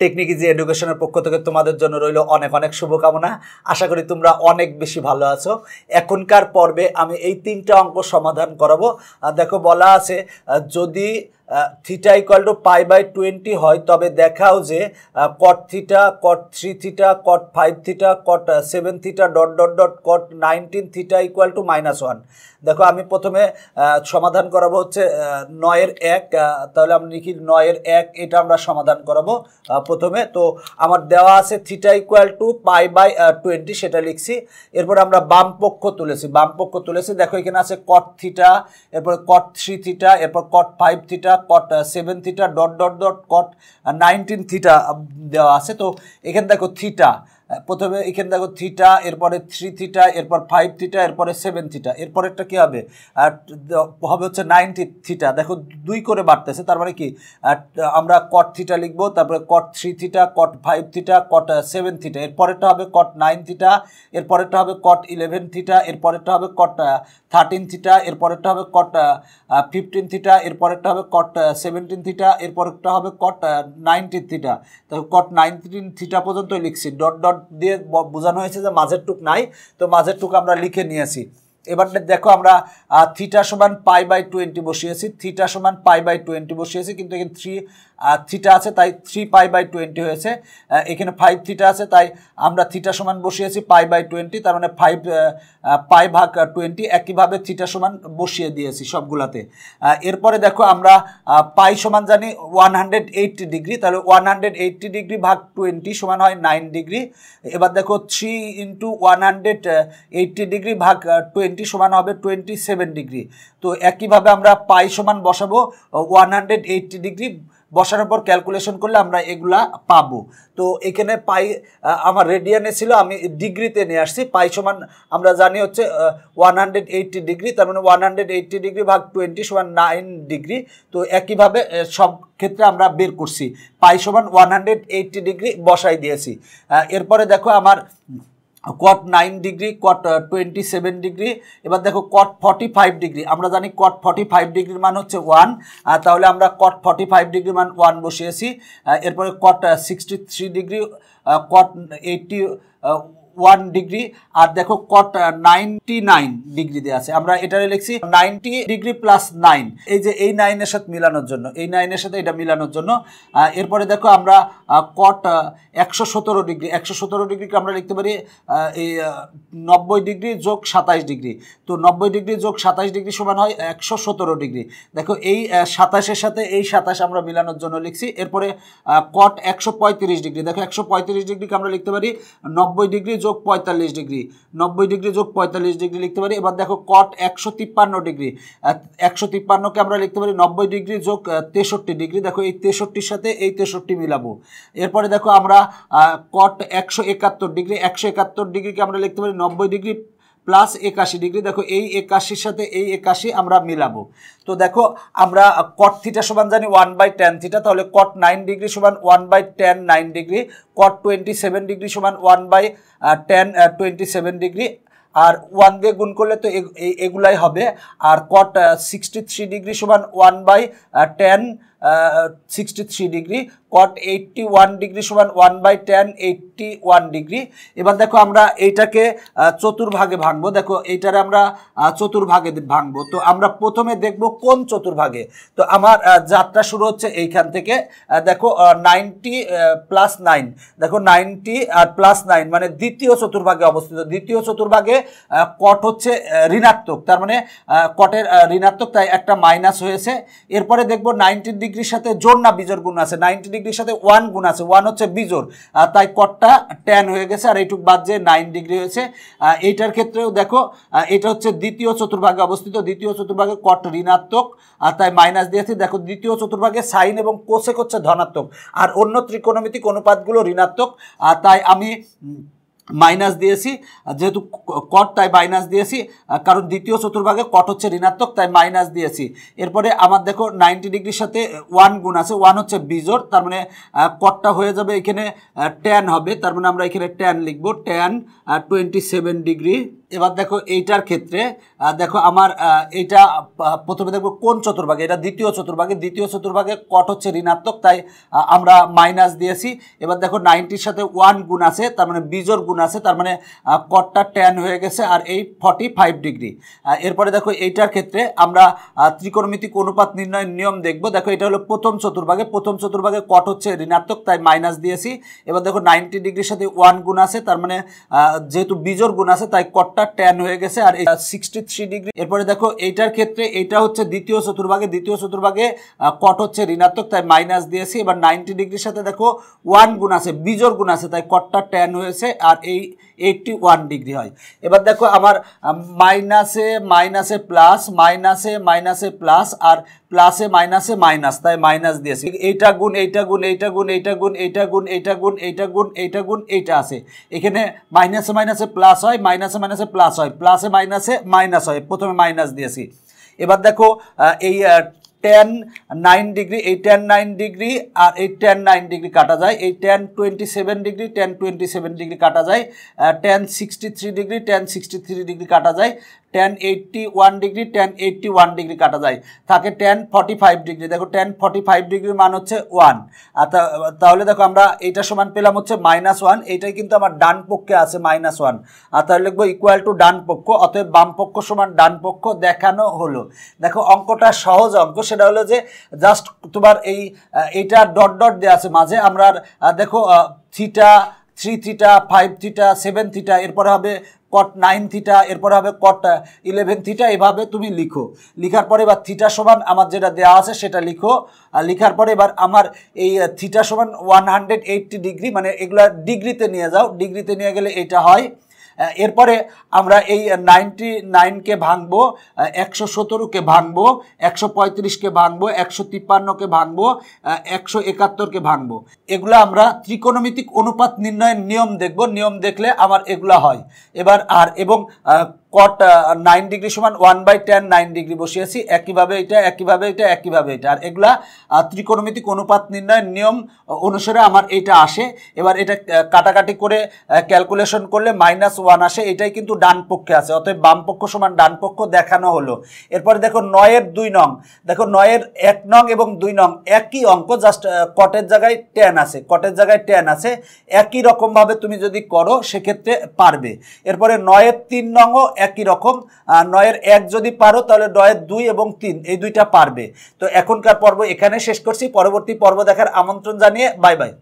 Technique easy এডুকেশনের পক্ষ থেকে তোমাদের জন্য রইল অনেক অনেক শুভকামনা। আশা করি তোমরা অনেক বেশি ভালো আছো। এখনকার পর্বে আমি এই তিনটা অঙ্ক সমাধান করাবো। দেখো বলা আছে যদি theta equal to pi by twenty হয়, তবে দেখাও যে cot theta cot three theta cot five theta cot seven theta dot dot dot cot nineteen theta equal to minus one দেখো, আমি প্রথমে সমাধান করাবো হচ্ছে নয়ের এক তাহলে আমি লিখি নয়ের এক, এটা আমরা সমাধান করাবো প্রথমে। তো আমার দেওয়া আছে theta equal to pi by twenty সেটা লিখছি। এরপর আমরা বাম পক্ষ তুলেছি, বাম পক্ষ তুলেছি। দেখো, এখানে আছে কট থিটা এরপর কট থ্রি থিটা এরপর cot five theta cot seven theta dot dot dot cot nineteen theta দেওয়া আছে। তো এখানে দেখো থিটা প্রথমে এখানে দেখো থিটা এরপরে থ্রি থিটা এরপর ফাইভ থিটা এরপরে সেভেন থিটা এরপরেরটা কী হবে? হবে হচ্ছে নাইনটি থিটা দেখো দুই করে বাড়তেছে, তার মানে কি? আমরা কট থিটা লিখব, তারপরে cot three theta cot five theta cot seven theta এরপরেরটা হবে কট নাইন থিটা এরপরেরটা হবে কট ইলেভেন থিটা এরপরেরটা হবে কট থার্টিন থিটা এরপরেরটা হবে কট ফিফটিন থিটা এরপরেরটা হবে কট সেভেন্টিন থিটা এরপরেরটা হবে কট নাইনটিন থিটা তো কট নাইনটিন থিটা পর্যন্ত লিখছি। ডট ডট দিয়ে বোঝানো হয়েছে যে মাঝের টুক নাই তো মাঝের টুক আমরা লিখে নিয়েছি। এবার দেখো আমরা থিটা সমান পাই বাই টোয়েন্টি বসিয়েছি। থিটা সমান পাই বাই টোয়েন্টি বসিয়েছি, কিন্তু এখানে থ্রি থিটা আছে, তাই থ্রি পাই বাই টোয়েন্টি হয়েছে। এখানে ফাইভ থিটা আছে, তাই আমরা থিটা সমান বসিয়েছি পাই বাই টোয়েন্টি তার মানে ফাইভ পাই ভাগ টোয়েন্টি একইভাবে থিটা সমান বসিয়ে দিয়েছি সবগুলাতে। এরপরে দেখো আমরা পাই সমান জানি ওয়ান হান্ড্রেড এইটটি ডিগ্রি তাহলে ওয়ান হান্ড্রেড এইটটি ডিগ্রি ভাগ টোয়েন্টি সমান হয় নাইন ডিগ্রি এবার দেখো three into one hundred eighty degree ভাগ টোয়েন্টি সমান হবে টোয়েন্টি সেভেন ডিগ্রি তো একইভাবে আমরা পাই সমান বসাবো ওয়ান হান্ড্রেড এইটটি ডিগ্রি বসানোর পর ক্যালকুলেশন করলে আমরা এগুলা পাবো। তো এখানে পাই আমার রেডিয়ানে ছিল, আমি ডিগ্রিতে নিয়ে আসছি। পাই সমান আমরা জানি হচ্ছে ওয়ান ডিগ্রি তার মানে ওয়ান ডিগ্রি ভাগ টোয়েন্টি সমান নাইন ডিগ্রি তো একইভাবে সব ক্ষেত্রে আমরা বের করছি। পাই সমান ওয়ান ডিগ্রি বসাই দিয়েছি। এরপরে দেখো আমার cot nine degree cot twenty seven degree এবার দেখো কট ফর্টি ফাইভ ডিগ্রি আমরা জানি কট ফর্টি ফাইভ ডিগ্রির মান হচ্ছে ওয়ান তাহলে আমরা কট ফর্টি ফাইভ ডিগ্রির মান ওয়ান বসিয়েছি এরপরে cot sixty three degree cot eighty one degree আর দেখো কট নাইনটি নাইন ডিগ্রি দেওয়া আছে। আমরা এটারে লিখছি নাইনটি ডিগ্রি প্লাস নাইন এই যে এই নাইনের সাথে মিলানোর জন্য, এই নাইনের সাথে এটা মিলানোর জন্য এরপরে দেখো আমরা কট একশো সতেরো ডিগ্রি একশো সতেরো ডিগ্রিকে আমরা লিখতে পারি এই নব্বই ডিগ্রি যোগ সাতাইশ ডিগ্রি তো নব্বই ডিগ্রি যোগ সাতাইশ ডিগ্রি সমান হয় একশো সতেরো ডিগ্রি দেখো এই সাতাশের সাথে এই সাতাশ আমরা মিলানোর জন্য লিখছি। এরপরে কট একশো পঁয়ত্রিশ ডিগ্রি দেখো একশো পঁয়ত্রিশ ডিগ্রিকে আমরা লিখতে পারি, নব্বই ডিগ্রি যোগ পঁয়তাল্লিশ ডিগ্রি, নব্বই ডিগ্রি যোগ পঁয়তাল্লিশ ডিগ্রি লিখতে পারি। এবার দেখো কট একশো তিপ্পান্ন ডিগ্রি একশো তিপ্পান্নকে আমরা লিখতে পারি নব্বই ডিগ্রি যোগ তেষট্টি ডিগ্রি। দেখো এই তেষট্টির সাথে এই তেষট্টি মিলাবো। এরপরে দেখো আমরা কট একশো একাত্তর ডিগ্রি, একশো একাত্তর ডিগ্রিকে আমরা লিখতে পারি নব্বই ডিগ্রি প্লাস একাশি ডিগ্রি দেখো, এই একাশির সাথে এই একাশি আমরা মিলাবো। তো দেখো, আমরা কট থিটা সমান জানি ওয়ান বাই টেন থিটা তাহলে কট নাইন ডিগ্রি সমান one by tan nine degree cot twenty seven degree সমান one by tan twenty seven degree R one দিয়ে গুণ করলে তো এগুলাই হবে। আর কট সিক্সটি থ্রি ডিগ্রি সমান one by tan sixty three degree cot eighty one degree সমান one by tan eighty one degree এবার দেখো আমরা এইটাকে চতুর্ভাগে ভাঙবো। দেখো এইটারে আমরা চতুর্ভাগে ভাঙবো। তো আমরা প্রথমে দেখব কোন চতুর্ভাগে। তো আমার যাত্রা শুরু হচ্ছে এইখান থেকে। দেখো নাইনটি প্লাস নাইন দেখো নাইনটি আর প্লাস নাইন মানে দ্বিতীয় চতুর্ভাগে অবস্থিত। দ্বিতীয় চতুর্ভাগে কট হচ্ছে ঋণাত্মক। তার মানে কটের ঋণাত্মক, তাই একটা মাইনাস হয়েছে। এরপরে দেখব নাইনটি ডিগ্রির সাথে জোর না বিজোর গুণ আছে। নাইনটি ডিগ্রির সাথে ওয়ান গুণ আছে। ওয়ান হচ্ছে বিজোর। তাই কটটা টেন হয়ে গেছে আর এইটুক বাদ যে নাইন ডিগ্রি হয়েছে। এইটার ক্ষেত্রেও দেখো এটা হচ্ছে দ্বিতীয় চতুর্ভাগে অবস্থিত। দ্বিতীয় চতুর্ভাগে কট ঋণাত্মক, আর তাই মাইনাস দিয়েছি। দেখো, দ্বিতীয় চতুর্ভাগে সাইন এবং কোসেক হচ্ছে ধনাত্মক। আর অন্য ত্রিকোণমিতিক অনুপাতগুলো ঋণাত্মক। আর তাই আমি মাইনাস দিয়েছি। যেহেতু কট, তাই মাইনাস দিয়েছি। কারণ দ্বিতীয় চতুর্ভাগে কট হচ্ছে ঋণাত্মক, তাই মাইনাস দিয়েছি। এরপরে আমার দেখো নাইনটি ডিগ্রির সাথে ওয়ান গুণ আছে, ওয়ান হচ্ছে বিজোর তার মানে কটটা হয়ে যাবে এখানে ট্যান হবে। তার মানে আমরা এখানে ট্যান লিখব ট্যান টোয়েন্টি সেভেন ডিগ্রি। এবার দেখো এইটার ক্ষেত্রে দেখো আমার এইটা প্রথমে দেখব কোন চতুর্ভাগে? এটা দ্বিতীয় চতুর্ভাগে। দ্বিতীয় চতুর্ভাগে কট হচ্ছে ঋণাত্মক, তাই আমরা মাইনাস দিয়েছি। এবার দেখো নাইনটির সাথে ওয়ান গুণ আছে, তার মানে বিজোর গুণ আছে, তার মানে কটটা টেন হয়ে গেছে আর এই ফর্টি ফাইভ ডিগ্রি এরপরে দেখো এইটার ক্ষেত্রে আমরা ত্রিকোণমিতিক অনুপাত নির্ণয়ের নিয়ম দেখব। দেখো এটা হলো প্রথম চতুর্ভাগে। প্রথম চতুর্ভাগে কট হচ্ছে ঋণাত্মক, তাই মাইনাস দিয়েছি। এবার দেখো নাইনটি ডিগ্রির সাথে ওয়ান গুণ আছে, তার মানে যেহেতু বিজোর গুণ আছে, তাই কটটা টেন হয়ে গেছে আর সিক্সটি থ্রি ডিগ্রি এরপরে দেখো, এইটার ক্ষেত্রে এইটা হচ্ছে দ্বিতীয় চতুর্ভাগে দ্বিতীয় চতুর্ভাগে কট হচ্ছে ঋণাত্মক, তাই মাইনাস দিয়েছি। এবার নাইনটি ডিগ্রির সাথে দেখো ওয়ান গুণ আছে বিজোর গুণ আছে, তাই কটটা টেন হয়েছে আর এই এইটটি ওয়ান ডিগ্রি হয়। এবার দেখো, আমার মাইনাসে মাইনাসে প্লাস মাইনাসে মাইনাসে প্লাস আর প্লাসে, মাইনাসে মাইনাস, তাই মাইনাস দিয়েছে। এইটা গুণ এইটা গুণ এইটা গুণ এইটা গুণ এইটা গুণ এইটা গুণ এইটা গুণ এইটা গুণ, এইটা আছে। এখানে মাইনাসে মাইনাসে প্লাস হয়, মাইনাসে মাইনাসে প্লাস হয়। প্লাসে মাইনাসে মাইনাস হয়, প্রথমে মাইনাস দিয়েছি। এবার দেখো এই টেন নাইন ডিগ্রি এই টেন নাইন ডিগ্রি আর এই টেন নাইন ডিগ্রি কাটা যায়। এই tan twenty seven degree tan twenty seven degree কাটা যায়। Tan sixty three degree tan sixty three degree কাটা যায়। Tan eighty one degree tan eighty one degree কাটা যায়। থাকে টেন ফর্টি ফাইভ ডিগ্রি দেখো টেন ফর্টি ফাইভ ডিগ্রির মান হচ্ছে ওয়ান আর তাহলে দেখো আমরা এইটা সমান পেলাম হচ্ছে মাইনাস ওয়ান এইটাই কিন্তু আমার ডান পক্ষে আছে মাইনাস ওয়ান আর তাহলে লিখব ইকুয়াল টু ডান পক্ষ, অতএব বাম পক্ষ সমান ডান পক্ষ দেখানো হলো। দেখো অঙ্কটা সহজ অঙ্ক, সেটা হলো যে জাস্ট তোমার এই, এইটা ডট ডট দেওয়া আছে মাঝে। আমরা দেখো theta three theta five theta seven theta এরপরে হবে কট নাইন থিটা এরপরে হবে কট ইলেভেন থিটা এভাবে তুমি লিখো। লিখার পরে এবার থিটা সমান আমার যেটা দেওয়া আছে সেটা লিখো। আর লিখার পরে এবার আমার এই থিটা সমান ওয়ান হান্ড্রেড এইটটি ডিগ্রি মানে এগুলো ডিগ্রিতে নিয়ে যাও। ডিগ্রিতে নিয়ে গেলে এটা হয় এরপরে আমরা এই নাইনটি নাইনকে ভাঙবো একশো সতেরোকে ভাঙবো, একশো পঁয়ত্রিশকে ভাঙবো, একশো তিপ্পান্নকে ভাঙবো একশো একাত্তরকে ভাঙবো। এগুলো আমরা ত্রিকোণমিতিক অনুপাত নির্ণয়ের নিয়ম দেখব। নিয়ম দেখলে আমার এগুলা হয়। এবার আর এবং কট নাইন ডিগ্রি সমান one by tan nine degree বসিয়েছি। একইভাবে এটা একইভাবে এটা একইভাবে এটা। আর এগুলা ত্রিকোণমিতিক অনুপাত নির্ণয়ের নিয়ম অনুসারে আমার এটা আসে। এবার এটা কাটাকাটি করে ক্যালকুলেশন করলে মাইনাস ওয়ান আসে। এটাই কিন্তু ডান পক্ষে আছে। অতএব বাম পক্ষ সমান ডান পক্ষ দেখানো হলো। এরপরে দেখো নয়ের দুই নং। দেখো নয়ের এক নং এবং দুই নং একই অঙ্ক জাস্ট কটের জায়গায় টেন আছে। কটের জায়গায় টেন আছে। একই রকমভাবে তুমি যদি করো, সেক্ষেত্রে পারবে। এরপরে নয়ের তিন নংও একই রকম নয়ের এক যদি পারো তাহলে নয়ের দুই এবং তিন, এই দুইটা পারবে। তো এখনকার পর্ব এখানে শেষ করছি, পরবর্তী পর্ব দেখার আমন্ত্রণ জানিয়ে বাই বাই